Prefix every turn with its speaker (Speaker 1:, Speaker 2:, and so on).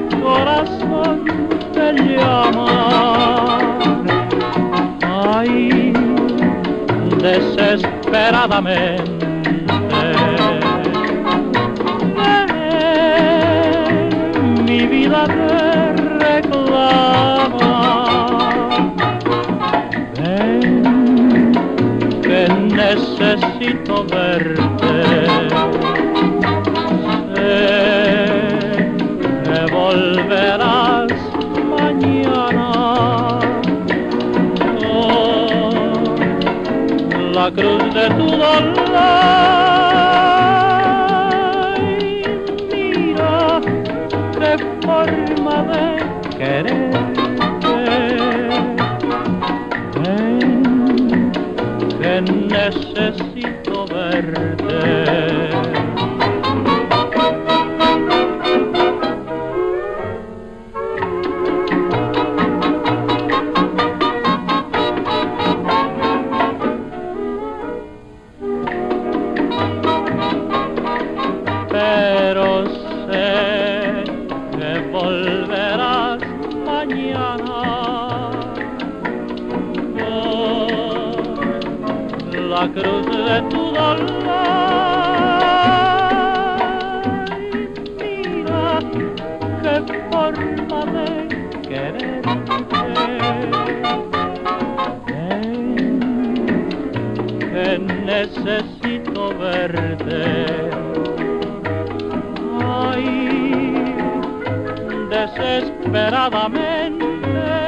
Speaker 1: mi corazón te llama. Ay, desesperadamente. Ven, mi vida te reclama. Ven, que necesito verte. La cruz de tu dolor. forma de quererte. Ven, que necesito verte. La cruz de tu dolor. Mira qué forma de quererte. Que necesito verte. Desesperadamente day.